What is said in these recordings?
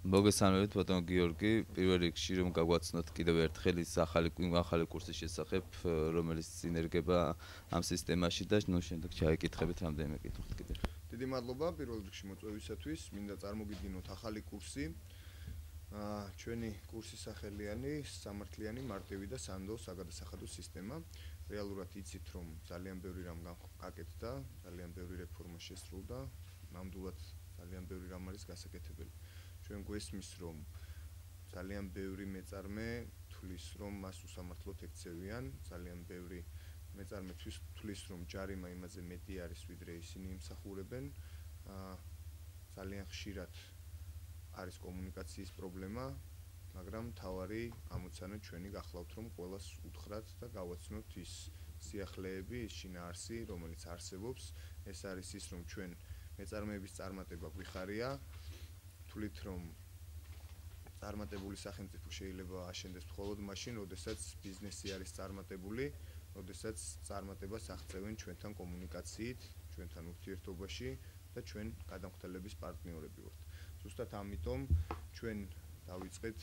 მოგესალმებით ბატონ გიორგი. პირველ რიგში რომ გაგვაცნოთ კიდევ ერთხელ ის ახალი ახალი კურსის შესახებ, რომელიც წინერგება ამ სისტემაში და ნუ შემდეგ ჩაიკითხებით რამდენიმე კითხვით კიდევ. დიდი მადლობა პირველ რიგში მოწვევისათვის. მინდა წარმოგიდგინოთ ახალი კურსი. აა ჩვენი კურსის სახელიანი სამართლიანი მარტივი და სანდო საგადასახადო სისტემა. რეალურად იცით რომ ძალიან ბევრი რამ გაკეთდა, ძალიან ბევრი რეფორმა შესრულდა. ნამდვილად ძალიან ბევრი რამ არის გასაკეთებელი. ჩვენ გვესმის რომ ძალიან ბევრი მეწარმე თulis რომ მას უსამართლოდ ექცევიან. ძალიან ბევრი მეწარმე თulis რომ ჯარიმა იმაზე მეტი არის ვიდრე ისინი იმსახურებენ. აა ძალიან ხშირად არის კომუნიკაციის პრობლემა მაგრამ თავარი ამოცანა ჩვენი გახლავთ რომ ყოველას უთხრათ და გავაცნოთ ის სიახლეები ის შინაარსი რომელიც არსებობს. ეს არის ის რომ ჩვენ მეწარმეების წარმატება გვიხარია თulit რომ წარმატებული სახელმწიფო შეიძლება აშენდეს მხოლოდ მაშინ, როდესაც ბიზნესი არის წარმატებული, როდესაც წარმატებას აღწევენ ჩვენთან კომუნიკაციით, ჩვენთან ურთიერთობაში და ჩვენ გადამხდელების პარტნიორები ვართ. ზუსტად ამიტომ ჩვენ დავიწყეთ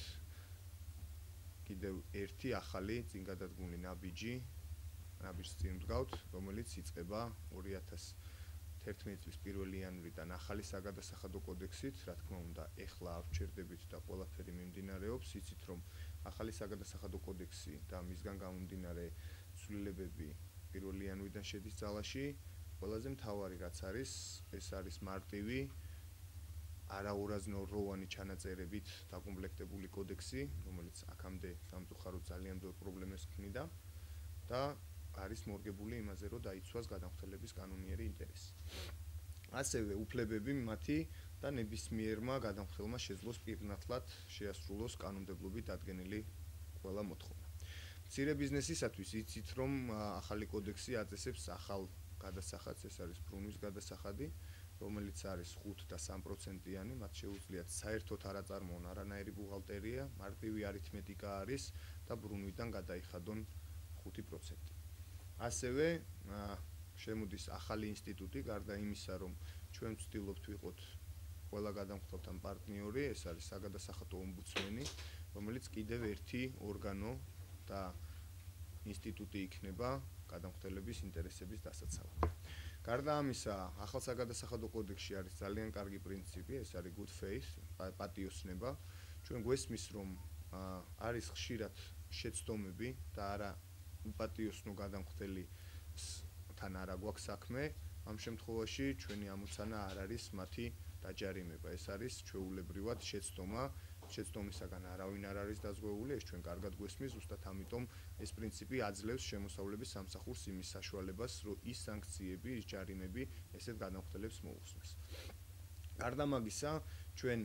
კიდევ ერთი ახალი წინგადადგმული ნაბიჯი, ნაბიჯს წინ ვდგავთ, რომელიც იწყება 2000 11 წლის 1 იანვრიდან ახალი საგადასახადო კოდექსით, რა თქმა უნდა, ეხლა აღჭერდებით და ყველაფერი მიმდინარეობს, იცით რომ ახალი საგადასახადო კოდექსი და მისგან გამომდინარე ცვლილებები 1 იანვრიდან შედის ძალაში, ყველაზე მთავარი რაც არის, ეს არის მარტივი არაურაზნოროვანი ჩანაწერებით დაკომპლექტებული კოდექსი, რომელიც აქამდე სამწუხაროდ ძალიან ბევრ პრობლემებს ქმნიდა და არის მორგებული იმაზე, რომ დაიცვას გადამხდელების კანონიერი ინტერესი. ასევე უფლებები მათი და ნებისმიერმა გადამხდელმა შეძლოს პირნათლად შეასრულოს კანონმდებლობით დადგენილი ყველა მოთხოვნა. ცირე ბიზნესისათვის იცით, რომ ახალი კოდექსი აწესებს ახალ გადასახადს, ეს არის ბრუნვის გადასახადი, რომელიც არის 5 და 3%-იანი, მათ შეუძლიათ საერთოდ არ აწარმოონ არანაირი ბუღალტერია, მარტივი არითმეტიკა არის და ბრუნვიდან გადაიხადონ 5%. ასევე შემოდის ახალი ინსტიტუტი გარდა იმისა რომ ჩვენ ვცდილობთ ვიყოთ ყველა გადამხდელთან პარტნიორი ეს არის საგადასახადო ომბუდსმენი რომელიც კიდევ ერთი ორგანო და ინსტიტუტი იქნება გადამხდელების ინტერესების დასაცავად. გარდა ამისა, ახალ საგადასახადო კოდექსში არის ძალიან კარგი პრინციპი, ეს არის good faith, პატიოსნება. ჩვენ გვესმის, რომ არის ხშირად შეცდომები და არა უპატიოსნო გადამხდელი თან არა გვაქვს საქმე ამ შემთხვევაში ჩვენი ამოცანა არ არის მათი დაჯარიმება. ეს არის ჩვეულებრივად შეცდომა შეცდომისაგან არავინ არ არის დაზღვეული ეს ჩვენ კარგად გვესმის ზუსტად ამიტომ ეს პრინციპი აძლევს შემოსავლების სამსახურს იმის საშუალებას რომ ის სანქციები ის ჯარიმები ესეთ გადამხდელებს მოუხსნეს. გარდა მაგისა ჩვენ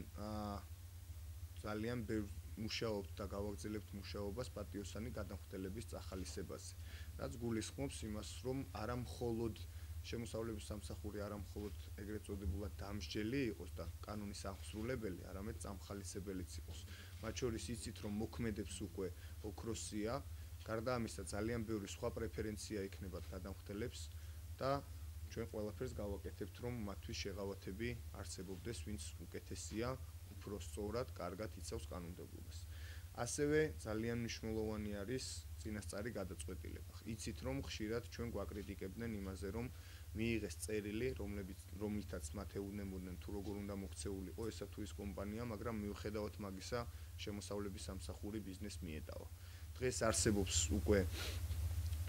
ძალიან ბევრ მუშაობთ და გავაგრძელებთ მუშაობას პატიოსანი გადამხდელების წახალისებაზე. რაც გულისხმობს იმას, რომ არა მხოლოდ შემოსავლების სამსახური არა მხოლოდ ეგრეთ წოდებულად დამსჯელი იყოს და კანონის აღსრულებელი, არამედ წამხალისებელიც იყოს. მათ შორის იცით, რომ მოქმედებს უკვე ოქროსია, გარდა ამისა ძალიან ბევრი სხვა პრეფერენცია იქნება გადამხდელებს და ჩვენ ყველაფერს გავაკეთებთ, რომ მათთვის შეღავათები არსებობდეს, ვინც უკეთესია უფრო სწორად, კარგად იცავს კანონმდებლობას. ასევე ძალიან მნიშვნელოვანი არის წინასწარი გადაწყვეტილება. იცით რომ ხშირად ჩვენ გვაკრიტიკებდნენ იმაზე, რომ მიიღეს წერილი, რომლებიც რომლითაც მათ ეუბნებოდნენ თუ როგორ უნდა მოქცეულიყო ესა თუ ის კომპანია, მაგრამ მიუხედავად მაგისა, შემოსავლების სამსახური ბიზნეს მიეტავა. დღეს არსებობს უკვე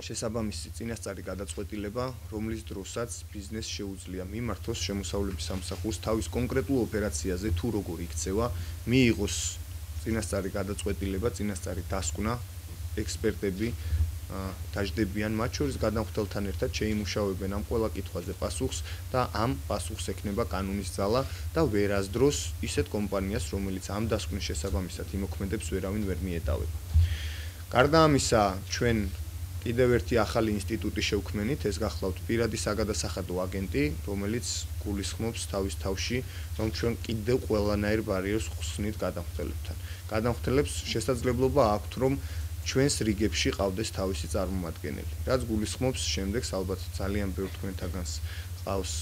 შესაბამისი წინასწარი გადაწყვეტილება, რომლის დროსაც ბიზნეს შეუძლია მიმართოს შემოსავლების სამსახურს თავის კონკრეტულ ოპერაციაზე თუ როგორ იქცევა, მიიღოს წინასწარი გადაწყვეტილება, წინასწარი დასკვნა ექსპერტები დაждებიან მათ შორის გადამხდელთან ერთად შეიმუშავებენ ამ ყველა კითხვაზე პასუხს და ამ პასუხს ექნება კანონის ძალა და ვერასდროს ისეთ კომპანიას რომელიც ამ დასკვნის შესაბამისად იმოქმედებს ვერავინ ვერ მიეტავება. გარდა ამისა, ჩვენ კიდევ ერთი ახალი ინსტიტუტი შევქმენით, ეს გახლავთ პირადი საგადასახადო აგენტი, რომელიც გულისხმობს თავის თავში, რომ ჩვენ კიდევ ყველანაირ ბარიერს ხსნით გადამხდელებთან. გადამხდელებს შესაძლებლობა აქვთ, რომ ჩვენს რიგებში ყავდეს თავისი წარმომადგენელი. რაც გულისხმობს შემდეგს ალბათ ძალიან ბევრ თქვენთაგანს ყავს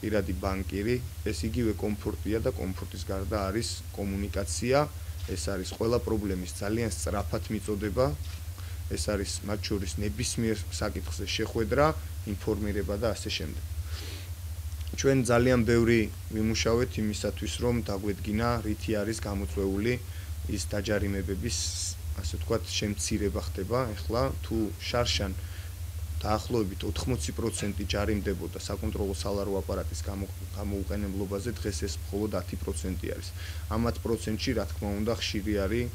პირადი ბანკირი, ეს იგივე კომფორტია და კომფორტის გარდა არის კომუნიკაცია, ეს არის ყველა პრობლემის ძალიან სწრაფად მიწოდება. ეს არის მათ შორის ნებისმიერ საკითხზე შეხვედრა, ინფორმირება და ასე შემდეგ. ჩვენ ძალიან ბევრი ვიმუშავეთ იმისათვის, რომ დაგვედგინა რითი არის გამოწვეული ის დაჯარიმებების, ასე ვთქვათ, შემცირება ხდება. ეხლა თუ შარშან დაახლოებით 80% ჯარიმდებოდა საკონტროლო სალარო აპარატის გამოუყენებლობაზე, დღეს ეს მხოლოდ 10% არის. ამ 10%-ში, რა თქმა უნდა, ხშირი არის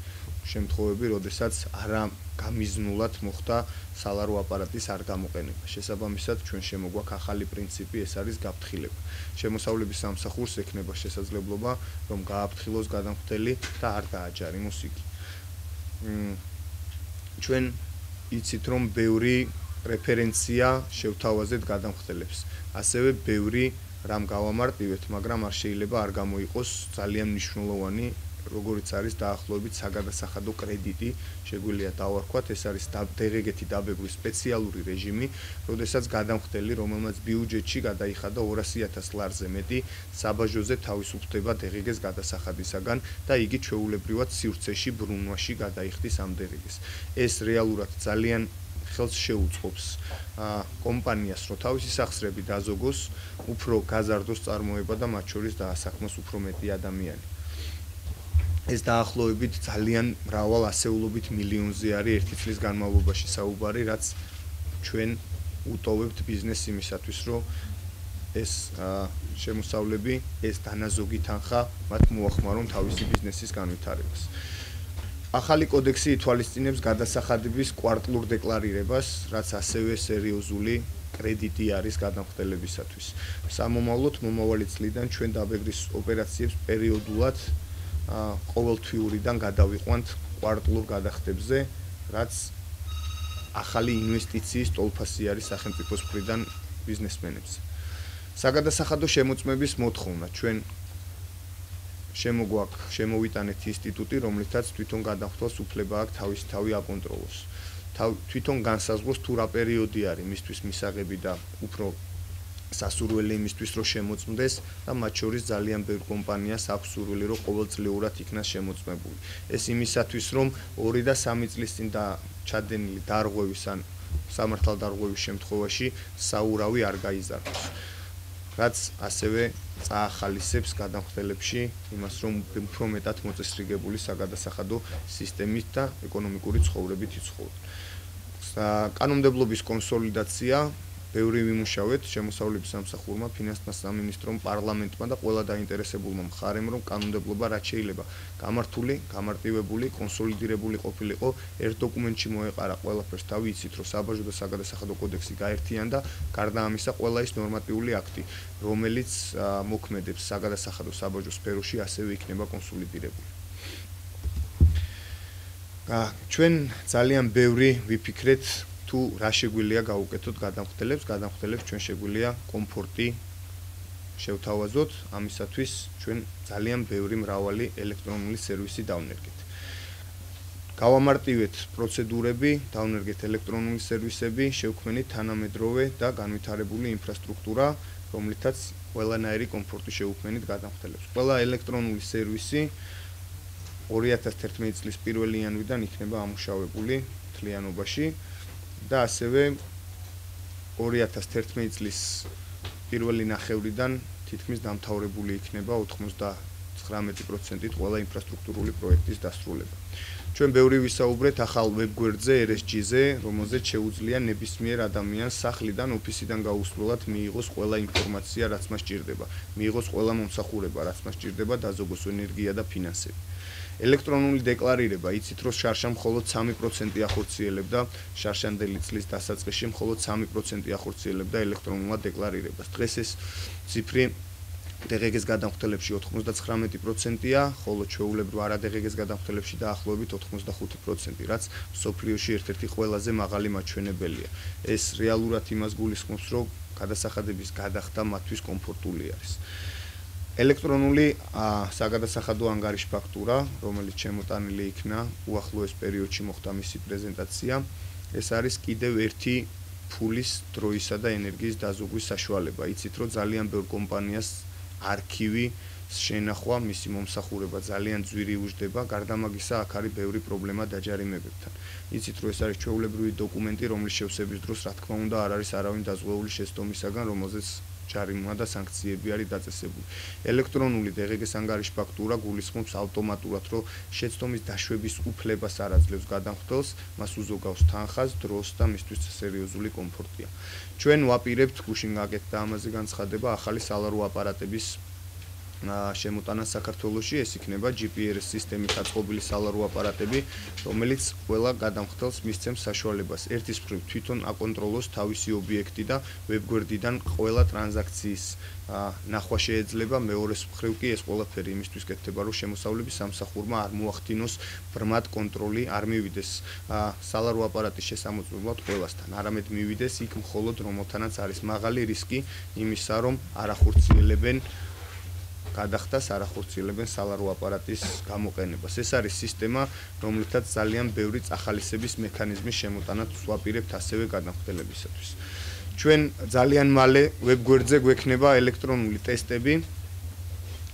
შემთხვევები, როდესაც არა გამიზნულად მოხდა სალარო აპარატის არ გამოყენება. შესაბამისად, ჩვენ შემოგვაქვს ახალი პრინციპი, ეს არის გაფრთხილება. შემოსავლების სამსახურს ექნება შესაძლებლობა, რომ გააფრთხილოს გადამხდელი და არ დააჯარიმოს იგი. ჩვენ იცით, რომ ბევრი პრეფერენცია შევთავაზეთ გადამხდელებს. ასევე ბევრი რამ გავამარტივეთ, მაგრამ არ შეიძლება არ გამოიყოს ძალიან მნიშვნელოვანი როგორც არის დაახლოებით საგადასახადო კრედიტი, შეგვიძლია დავარქვათ, ეს არის დეგეგეთი დაბებრის სპეციალური რეჟიმი, როდესაც გადამხდელი, რომელმაც ბიუჯეტში გადაიხადა 200.000 ლარზე მეტი, საბაჟოზე თავისუფლდება დეგეგეს გადასახადისაგან და იგი ჩვეულებრივად სივრცეში ბრუნვაში გადაიხდის ამ დეგეგეს. ეს რეალურად ძალიან ხელს შეუწყობს კომპანიას რო თავისი სახსრები დაზოგოს, უფრო გაზარდოს წარმოება და მათ შორის დაასაქმოს უფრო მეტი ადამიანი. ეს დაახლოებით ძალიან მრავალ ასეულობით მილიონზე არის ერთი წლის განმავლობაში საუბარი, რაც ჩვენ უტოვებთ ბიზნეს იმისათვის, რომ ეს შემოსავლები, ეს დანაზოგი თანხა მათ მოახმარონ თავისი ბიზნესის განვითარებას. ახალი კოდექსი ითვალისწინებს გადასახადების კვარტლურ დეკლარირებას, რაც ასევე სერიოზული კრედიტი არის გადამხდელებისათვის. სამომავლოდ მომავალი წლიდან ჩვენ დაბეგრის ოპერაციებს პერიოდულად ყოველთვიურიდან გადავიყვანთ კვარტლურ გადახდებზე, რაც ახალი ინვესტიციის ტოლფასი არის სახელმწიფოს მხრიდან ბიზნესმენებს. საგადასახადო შემოწმების მოთხოვნა ჩვენ შემოგვაქვს შემოვიტანეთ ინსტიტუტი, რომლითაც თვითონ გადახდოს უფლება აქვს თავის თავი აკონტროლოს. თვითონ განსაზღვროს თუ რა პერიოდი არის მისთვის მისაღები და უფრო სასურველი იმისთვის რომ შემოწმდეს და მათ შორის ძალიან ბევრ კომპანიას აქვს სურვილი რომ ყოველწლიურად იქნას შემოწმებული. ეს იმისათვის რომ 2 და 3 წლის წინ და ჩადენილი დარღვევის ან სამართალდარღვევის შემთხვევაში საურავი არ გაიზარდოს. რაც ასევე წაახალისებს გადამხდელებში იმას, რომ უფრო მეტად მოწესრიგებული საგადასახადო სისტემით და ეკონომიკური ცხოვრებით იცხოვრონ. კანონმდებლობის კონსოლიდაცია ბევრი ვიმუშავეთ შემოსავლების სამსახურმა, ფინანსთა სამინისტრომ, პარლამენტმა და ყველა დაინტერესებულმა მხარემ, რომ კანონმდებლობა რაც შეიძლება გამართული, გამარტივებული, კონსოლიდირებული ყოფილიყო, ერთ დოკუმენტში მოეყარა ყველაფერს თავი იცით, რომ საბაჟო და საგადასახადო კოდექსი გაერთიანდა, გარდა ამისა, ყველა ის ნორმატიული აქტი, რომელიც მოქმედებს საგადასახადო საბაჟო სფეროში, ასევე იქნება კონსოლიდირებული. ა ჩვენ ძალიან ბევრი ვიფიქრეთ თუ რა შეგვიძლია გაუკეთოთ გადამხდელებს, გადამხდელებს ჩვენ შეგვიძლია კომფორტი შევთავაზოთ, ამისათვის ჩვენ ძალიან ბევრი მრავალი ელექტრონული სერვისი დავნერგეთ. გავამარტივეთ პროცედურები, დავნერგეთ ელექტრონული სერვისები, შევქმნით თანამედროვე და განვითარებული ინფრასტრუქტურა, რომლითაც ყველანაირი კომფორტი შევქმნით გადამხდელებს. ყველა ელექტრონული სერვისი 2011 წლის 1 იანვრიდან იქნება ამუშავებული თლიანობაში. და ასევე 2011 წლის პირველი ნახევრიდან თითქმის დამთავრებული იქნება 99%-ით ყველა ინფრასტრუქტურული პროექტის დასრულება. ჩვენ ბევრი ვისაუბრეთ ახალ ვებგვერდზე RSG-ზე, რომელზეც შეუძლია ნებისმიერ ადამიანს სახლიდან, ოფისიდან გაუსვლელად მიიღოს ყველა ინფორმაცია, რაც მას ჭირდება, მიიღოს ყველა მომსახურება, რაც მას ჭირდება, დაზოგოს ენერგია და ფინანსები. ელექტრონული დეკლარირება იცით რომ შარშა მხოლოდ 3% ახორციელებდა შარშანდელი წლის დასაწყისში მხოლოდ 3% ახორციელებდა ელექტრონულად დეკლარირებას დღეს ეს ციფრი დეგეგეს გადამხდელებში 99%-ია, ხოლო ჩვეულებრივ არადეგეგეს გადამხდელებში დაახლოებით 85%, რაც სოფლიოში ერთ-ერთი ყველაზე მაღალი მაჩვენებელია. ეს რეალურად იმას გულისხმობს, რომ გადასახადების გადახდა მათთვის კომფორტული არის. ელექტრონული საგადასახადო ანგარიშ ფაქტურა, რომელიც შემოტანილი იქნა უახლოეს პერიოდში მოხდა მისი პრეზენტაცია, ეს არის კიდევ ერთი ფულის, დროისა და ენერგიის დაზოგვის საშუალება. იცით, რომ ძალიან ბევრ კომპანიას არქივი შენახვა მისი მომსახურება ძალიან ძვირი უждდება, გარდა მაგისა აქ არის ბევრი პრობლემა დაჯარიმებებთან. იცით რომ ეს არის ჩვეულებრივი დოკუმენტი, რომლის შევსების დროს რა თქმა უნდა არ არის არავინ დაზღვეული შეცდომისაგან, რომელზეც ჯარიმა და სანქციები არის დაწესებული. ელექტრონული DGG-ის ანგარიშ ფაქტურა გულისხმობს ავტომატურად, რომ შეცდომის დაშვების უფლებას არ აძლევს გადამხდელს, მას უზოგავს თანხას, დროს და მისთვის სერიოზული კომფორტია. ჩვენ ვაპირებთ გუშინ გაკეთდა ამაზე განცხადება ახალი სალარო აპარატების შემოტანა საქართველოში ეს იქნება GPS სისტემით აწყობილი სალარო აპარატები, რომელიც ყველა გადამხდელს მისცემს საშუალებას. ერთის მხრივ თვითონ აკონტროლოს თავისი ობიექტი და ვებგვერდიდან ყველა ტრანზაქციის ნახვა შეიძლება, მეორეს მხრივ კი ეს ყველაფერი იმისთვის კეთდება, რომ შემოსავლების სამსახურმა არ მოახდინოს ბრმად კონტროლი, არ მივიდეს. სალარო აპარატის შესამოწმებლად ყველასთან, არამედ მივიდეს იქ მხოლოდ რომელთანაც არის მაღალი რისკი იმისა, რომ არ ახორციელებენ გადახდას არ ახორციელებენ სალარო აპარატის გამოყენებას. ეს არის სისტემა, რომლითაც ძალიან ბევრი წახალისების მექანიზმის შემოტანაც ვაპირებთ ასევე გადამხდელებისათვის. ჩვენ ძალიან მალე ვებგვერდზე გვექნება ელექტრონული ტესტები,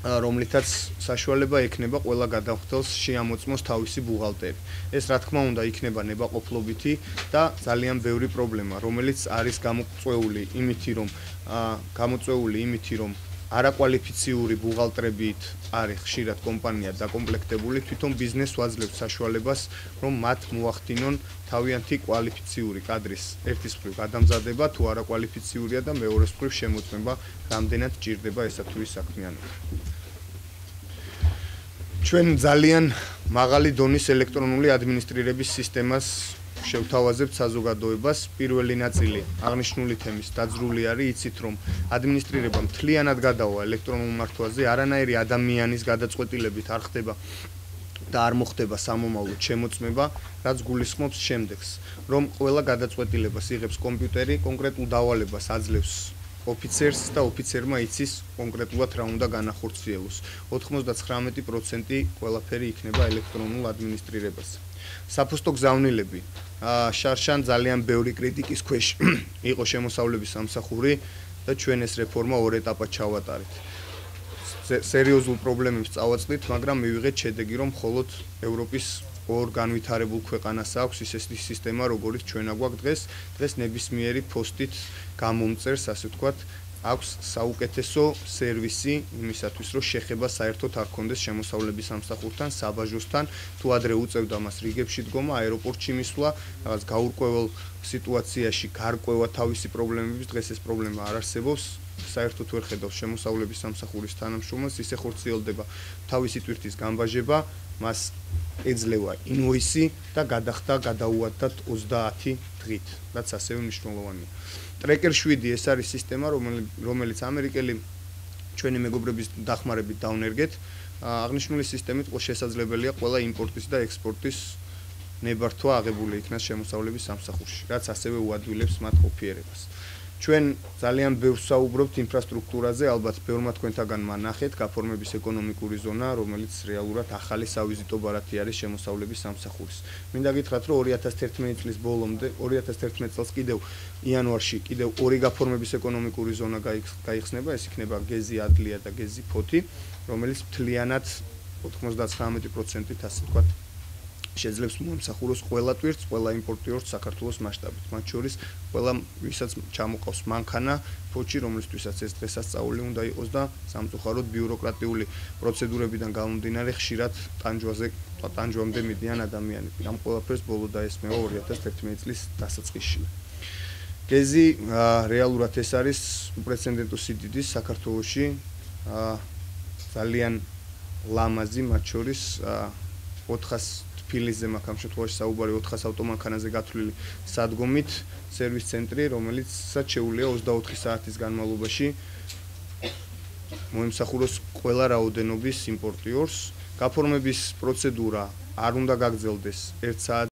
რომლითაც საშუალება ექნება ყველა გადამხდელს შეამოწმოს თავისი ბუღალტერი. ეს რა თქმა უნდა იქნება ნებაყოფლობითი და ძალიან ბევრი პრობლემა, რომელიც არის გამოწვეული იმითი, რომ აა გამოწვეული იმითი, რომ არაკვალიფიციური ბუღალტრებით არის ხშირად კომპანია დაკომპლექტებული თვითონ ბიზნესს ვაძლევს საშუალებას რომ მათ მოახდინონ თავიანთი კვალიფიციური კადრის ერთის მხრივ გადამზადება თუ არაკვალიფიციურია და მეორეს მხრივ შემოწმება რამდენად ჭირდება ესა თუ ის საქმიანობა. ჩვენ ძალიან მაღალი დონის ელექტრონული ადმინისტრირების სისტემას შევთავაზებთ საზოგადოებას პირველი ნაწილი. აღნიშნული თემის დაძრული არის იცით რომ ადმინისტრირება მთლიანად გადავა ელექტრონულ მართვაზე არანაირი ადამიანის გადაწყვეტილებით არ ხდება და არ მოხდება სამომავლო შემოწმება რაც გულისხმობს შემდეგს რომ ყველა გადაწყვეტილებას იღებს კომპიუტერი კონკრეტულ დავალებას აძლევს ოფიცერს და ოფიცერმა იცის კონკრეტულად რა უნდა განახორციელოს. 99% ყველაფერი იქნება ელექტრონულ ადმინისტრირებაზე საფოსტო გზავნილები. შარშან ძალიან ბევრი კრიტიკის ქვეშ იყო შემოსავლების სამსახური და ჩვენ ეს რეფორმა ორ ეტაპად ჩავატარეთ. სერიოზულ პრობლემებს წავაწყდით, მაგრამ მივიღეთ შედეგი, რომ მხოლოდ ევროპის ორ განვითარებულ ქვეყანას აქვს ის ეს სისტემა, როგორიც ჩვენა გვაქვს დღეს. დღეს ნებისმიერი პოსტით გამომწერს, ასე ვთქვათ, აქვს საუკეთესო სერვისი იმისათვის, რომ შეხება საერთოდ არ კონდეს შემოსავლების სამსახურთან, საბაჟოსთან, თუ ადრე უწევდა მას რიგებში დგომა, აეროპორტში მისვლა, რაღაც გაურკვეველ სიტუაციაში გარკვევა თავისი პრობლემების, დღეს ეს პრობლემა არ არსებობს. საერთოდ ვერ ხედავს შემოსავლების სამსახურის თანამშრომელს, ისე ხორციელდება თავისი ტვირთის გამბაჟება, მას ეძლევა ინვოისი და გადახდა გადაუადათ 30 დღით, რაც ასევე მნიშვნელოვანია. ტრეკერ 7 ეს არის სისტემა რომელიც ამერიკელი ჩვენი მეგობრების დახმარებით დაუნერგეთ. აღნიშნული სისტემით ყო შესაძლებელია ყველა იმპორტის და ექსპორტის ნებართვა აღებული იქნას შემოსავლების სამსახურში რაც ასევე უადვილებს მათ ყოფიერებას ჩვენ ძალიან ბევრს საუბრობთ ინფრასტრუქტურაზე, ალბათ ბევრმა თქვენთაგან მანახეთ გაფორმების ეკონომიკური ზონა, რომელიც რეალურად ახალი სავიზიტო ბარათი არის შემოსავლების სამსახურის. მინდა გითხრათ, რომ 2011 წლის ბოლომდე, 2011 წელს კიდევ იანვარში კიდევ ორი გაფორმების ეკონომიკური ზონა გაიხსნება, ეს იქნება გეზი ადლია და გეზი ფოთი, რომელიც მთლიანად 99%-ით ასე ვთქვათ შეძლებს მომსახუროს ყველა ტვირთს, ყველა იმპორტიორს საქართველოს მასშტაბით. მათ შორის ყველა ვისაც ჩამოყავს მანქანა, ფოჩი, რომლისთვისაც ეს დღესასწაული უნდა იყოს და სამწუხაროდ ბიუროკრატიული პროცედურებიდან გამომდინარე ხშირად ტანჯვაზე, ტანჯვამდე მიდიან ადამიანები. ამ ყველაფერს ბოლო დაესმევა 2011 წლის დასაწყისში. გეზი რეალურად ეს არის უპრეცედენტო სიდიდის საქართველოსში ძალიან ლამაზი მათ შორის 400 ფილიზე მაქვს ამ შემთხვევაში საუბარი 400 ავტომანქანაზე გათვლილი სადგომით სერვის ცენტრი რომელიც საჩეულია 24 საათის განმავლობაში მოემსახუროს ყველა რაოდენობის იმპორტიორს. გაფორმების პროცედურა არ უნდა გაგრძელდეს. 1 საათ